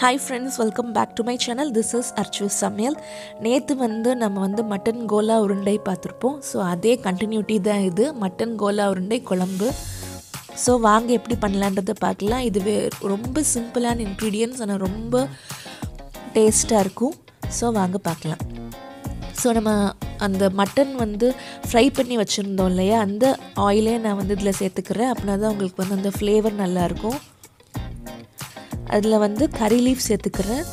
Hi friends welcome back to my channel this is Archu Samayal நேற்று வந்து நம்ம வந்து மட்டன் கோலா உருண்டை பார்த்துருப்போம். ஸோ அதே கண்டினியூட்டி தான் இது. மட்டன் கோலா உருண்டை குழம்பு. ஸோ வாங்க எப்படி பண்ணலான்றதை பார்க்கலாம். இதுவே ரொம்ப சிம்பிளான இன்க்ரீடியன்ஸ் ஆனால் ரொம்ப டேஸ்ட்டாக இருக்கும். ஸோ வாங்க பார்க்கலாம். ஸோ நம்ம அந்த மட்டன் வந்து ஃப்ரை பண்ணி வச்சுருந்தோம் இல்லையா? அந்த ஆயிலே நான் வந்து இதில் சேர்த்துக்கிறேன். அப்படின்னா தான் உங்களுக்கு வந்து அந்த ஃப்ளேவர் நல்லாயிருக்கும் அதில் வந்து கறி லீஃப் சேர்த்துக்கிறேன்.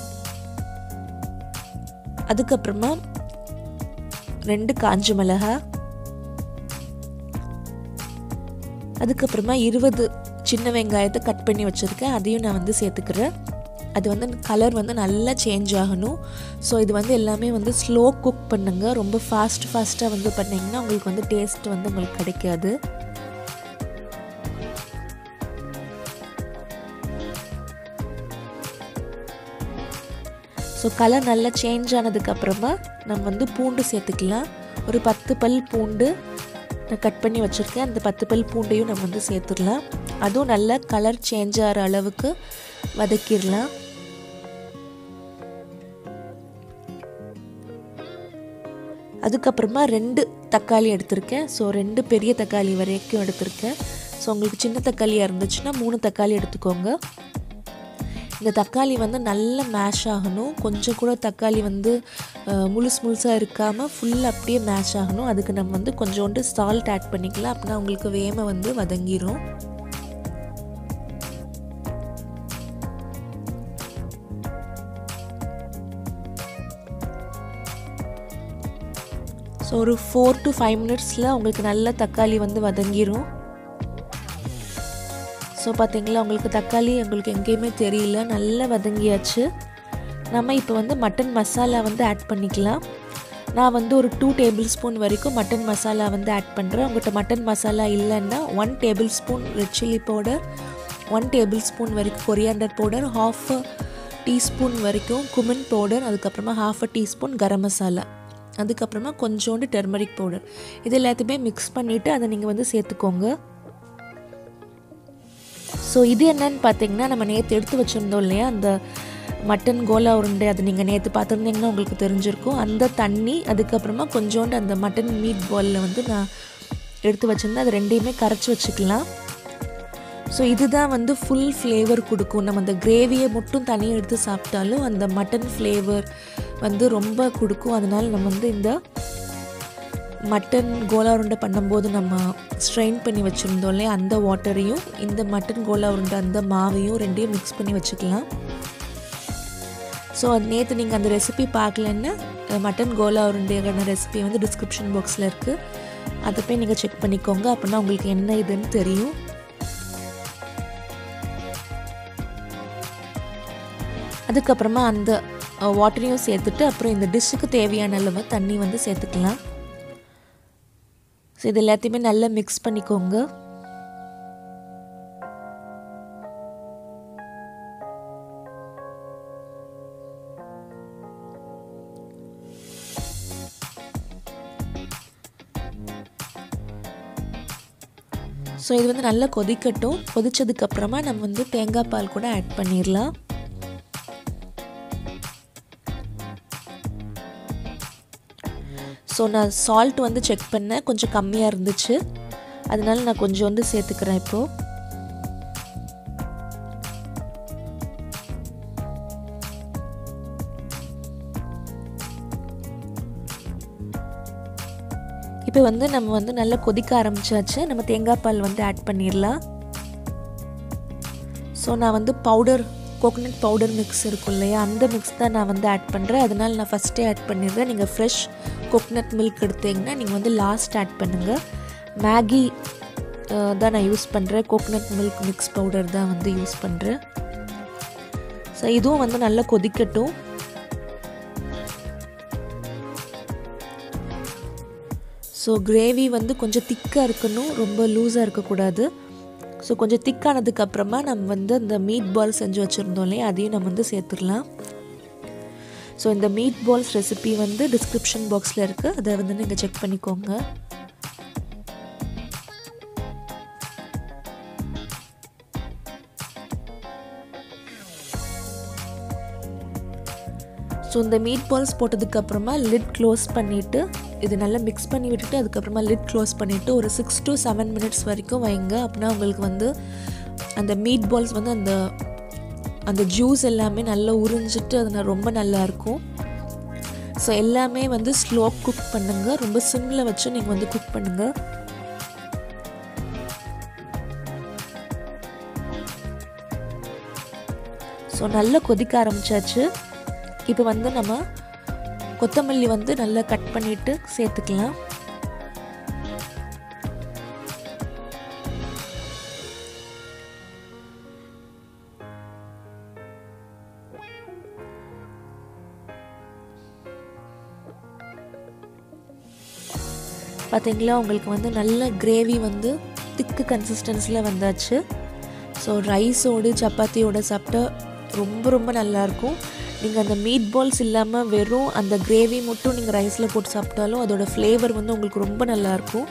அதுக்கப்புறமா ரெண்டு காஞ்ச மிளகா. அதுக்கப்புறமா இருபது சின்ன வெங்காயத்தை கட் பண்ணி வச்சுருக்கேன். அதையும் நான் வந்து சேர்த்துக்கிறேன். அது வந்து கலர் வந்து நல்லா சேஞ்ச் ஆகணும். ஸோ இது வந்து எல்லாமே வந்து ஸ்லோ குக் பண்ணுங்கள் ரொம்ப ஃபாஸ்ட் ஃபாஸ்ட்டாக வந்து பண்ணிங்கன்னா உங்களுக்கு வந்து டேஸ்ட் வந்து உங்களுக்கு கிடைக்காது. ஸோ கலர் நல்லா சேஞ்ச் ஆனதுக்கப்புறமா நம்ம வந்து பூண்டு சேர்த்துக்கலாம். ஒரு பத்து பல் பூண்டு நான் கட் பண்ணி வச்சுருக்கேன். அந்த பத்து பல் பூண்டையும் நம்ம வந்து சேர்த்துடலாம். அதுவும் நல்லா கலர் சேஞ்ச் ஆகிற அளவுக்கு வதக்கிடலாம். அதுக்கப்புறமா ரெண்டு தக்காளி எடுத்திருக்கேன். ஸோ ரெண்டு பெரிய தக்காளி வரைக்கும் எடுத்திருக்கேன். ஸோ உங்களுக்கு சின்ன தக்காளியாக இருந்துச்சுன்னா மூணு தக்காளி எடுத்துக்கோங்க. இந்த தக்காளி வந்து நல்லா மேஷ் ஆகணும். கொஞ்சம் கூட தக்காளி வந்து முழுசு முழுசாக இருக்காமல் ஃபுல்லாக அப்படியே மேஷ் ஆகணும். அதுக்கு நம்ம வந்து கொஞ்சோண்டு சால்ட் ஆட் பண்ணிக்கலாம். அப்படின்னா உங்களுக்கு வேமை வந்து வதங்கிரும். ஸோ ஒரு ஃபோர் டு ஃபைவ் மினிட்ஸில் உங்களுக்கு நல்ல தக்காளி வந்து வதங்கிரும். ஸோ பார்த்தீங்களா உங்களுக்கு தக்காளி உங்களுக்கு எங்கேயுமே தெரியல. நல்லா வதங்கியாச்சு. நம்ம இப்போ வந்து மட்டன் மசாலா வந்து ஆட் பண்ணிக்கலாம். நான் வந்து ஒரு டூ டேபிள் ஸ்பூன் வரைக்கும் மட்டன் மசாலா வந்து ஆட் பண்ணுறேன் உங்கள்கிட்ட மட்டன் மசாலா இல்லைன்னா one tablespoon red chilli powder one tablespoon வரைக்கும் கொரியாண்டர் பவுடர் ஹாஃப் டீஸ்பூன் வரைக்கும் குமின் பவுடர் அதுக்கப்புறமா half a teaspoon garam masala அதுக்கப்புறமா கொஞ்சோண்டு டெர்மரிக் பவுடர் இது எல்லாத்தையுமே மிக்ஸ் பண்ணிவிட்டு அதை நீங்கள் வந்து சேர்த்துக்கோங்க. ஸோ இது என்னன்னு பார்த்தீங்கன்னா நம்ம நேற்று எடுத்து வச்சுருந்தோம் இல்லையா? அந்த மட்டன் கோலா உருண்டை அது நீங்கள் நேற்று பார்த்துருந்தீங்கன்னா உங்களுக்கு தெரிஞ்சிருக்கும். அந்த தண்ணி அதுக்கப்புறமா கொஞ்சோண்டு அந்த மட்டன் மீட் பாலில் வந்து நான் எடுத்து வச்சுருந்தேன். அது ரெண்டையுமே கரைச்சி வச்சுக்கலாம். ஸோ இதுதான் வந்து ஃபுல் ஃப்ளேவர் கொடுக்கும். நம்ம அந்த கிரேவியை மட்டும் தனியாக எடுத்து சாப்பிட்டாலும் அந்த மட்டன் ஃப்ளேவர் வந்து ரொம்ப கொடுக்கும். அதனால் நம்ம வந்து இந்த மட்டன் கோலா உருண்டை பண்ணும்போது நம்ம ஸ்ட்ரெயின் பண்ணி வச்சுருந்தோம் இல்லையா? அந்த வாட்டரையும் இந்த மட்டன் கோலா உருண்டை அந்த மாவையும் ரெண்டையும் மிக்ஸ் பண்ணி வச்சுக்கலாம். ஸோ நேற்று நீங்கள் அந்த ரெசிபி பார்க்கலன்னா மட்டன் கோலா உருண்டையான ரெசிபி வந்து டிஸ்கிரிப்ஷன் பாக்ஸில் இருக்குது அதை போய் நீங்கள் செக் பண்ணிக்கோங்க. அப்படின்னா உங்களுக்கு என்ன இதுன்னு தெரியும். அதுக்கப்புறமா அந்த வாட்டரையும் சேர்த்துட்டு அப்புறம் இந்த டிஷ்ஷுக்கு தேவையான அளவு தண்ணி வந்து சேர்த்துக்கலாம். ஸோ இது எல்லாத்தையுமே நல்லா மிக்ஸ் பண்ணிக்கோங்க. ஸோ இது வந்து நல்லா கொதிக்கட்டும். கொதிச்சதுக்கப்புறமா நம்ம வந்து தேங்காய் பால் கூட ஆட் பண்ணிடலாம் ஸோ நான் சால்ட் வந்து செக் பண்ணேன். கொஞ்சம் கம்மியாக இருந்துச்சு. அதனால நான் கொஞ்சம் வந்து சேர்த்துக்கிறேன் இப்போது இப்போ வந்து நம்ம வந்து நல்லா கொதிக்க ஆரம்பிச்சாச்சு. நம்ம தேங்காய் பால் வந்து ஆட் பண்ணிடலாம். ஸோ நான் வந்து பவுடர் கோகோனட் பவுடர் மிக்ஸ் இருக்கும் இல்லையா? அந்த மிக்ஸ் தான் நான் வந்து ஆட் பண்ணுறேன் அதனால் நான் ஃபஸ்ட்டே ஆட் பண்ணிடுறேன். நீங்கள் ஃப்ரெஷ் கோகோனட் மில்க் எடுத்தீங்கன்னா நீங்கள் வந்து லாஸ்ட் ஆட் பண்ணுங்கள் மேகி தான் நான் யூஸ் பண்ணுறேன் கோகோனட் மில்க் மிக்ஸ் பவுடர் தான் வந்து யூஸ் பண்ணுறேன் ஸோ இதுவும் வந்து நல்லா கொதிக்கட்டும். ஸோ கிரேவி வந்து கொஞ்சம் திக்காக இருக்கணும். ரொம்ப லூஸாக இருக்கக்கூடாது. ஸோ கொஞ்சம் திக்கானதுக்கப்புறமா நம்ம வந்து அந்த மீட் பால் செஞ்சு வச்சுருந்தோம் இல்லையா? அதையும் நம்ம வந்து சேர்த்துடலாம். ஸோ இந்த மீட் பால்ஸ் ரெசிபி வந்து டிஸ்கிரிப்ஷன் பாக்ஸில் இருக்குது அதை வந்து நீங்கள் செக் பண்ணிக்கோங்க. ஸோ இந்த மீட் பால்ஸ் போட்டதுக்கப்புறமா லிட் க்ளோஸ் பண்ணிவிட்டு இது நல்லா மிக்ஸ் பண்ணி விட்டுட்டு அதுக்கப்புறமா லிட் க்ளோஸ் பண்ணிவிட்டு ஒரு சிக்ஸ் டு செவன் மினிட்ஸ் வரைக்கும் வைங்க. அப்படின்னா உங்களுக்கு வந்து அந்த மீட் பால்ஸ் வந்து அந்த அந்த ஜூஸ் எல்லாமே நல்லா உறிஞ்சிட்டு அது ரொம்ப நல்லாயிருக்கும் ஸோ எல்லாமே வந்து ஸ்லோ குக் பண்ணுங்கள் ரொம்ப சிம்மில் வச்சு நீங்கள் வந்து குக் பண்ணுங்கள் ஸோ நல்லா கொதிக்க ஆரம்பிச்சாச்சு. இப்போ வந்து நம்ம கொத்தமல்லி வந்து நல்லா கட் பண்ணிவிட்டு சேர்த்துக்கலாம். பார்த்தீங்களா உங்களுக்கு வந்து நல்ல கிரேவி வந்து திக்கு கன்சிஸ்டன்ஸில் வந்தாச்சு. ஸோ ரைஸோடு சப்பாத்தியோடு சாப்பிட்டா ரொம்ப ரொம்ப நல்லாயிருக்கும். நீங்கள் அந்த மீட் பால்ஸ் இல்லாமல் வெறும் அந்த கிரேவி மட்டும் நீங்கள் ரைஸில் போட்டு சாப்பிட்டாலும் அதோட ஃப்ளேவர் வந்து உங்களுக்கு ரொம்ப நல்லாயிருக்கும்.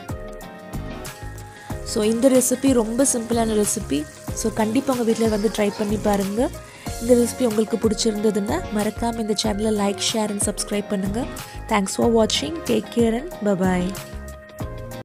ஸோ இந்த ரெசிபி ரொம்ப சிம்பிளான ரெசிபி ஸோ கண்டிப்பாக உங்கள் வீட்டில் வந்து ட்ரை பண்ணி பாருங்கள் இந்த ரெசிபி உங்களுக்கு பிடிச்சிருந்ததுன்னா மறக்காமல் இந்த சேனலை லைக் ஷேர் அண்ட் சப்ஸ்கிரைப் பண்ணுங்கள் தேங்க்ஸ் ஃபார் வாட்சிங் take care and bye bye